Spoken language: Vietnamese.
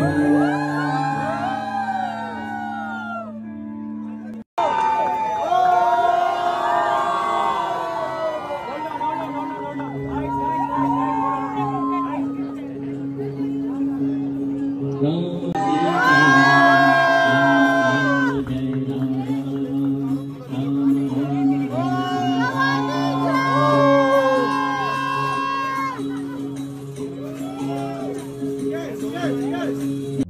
rồi yes, yes.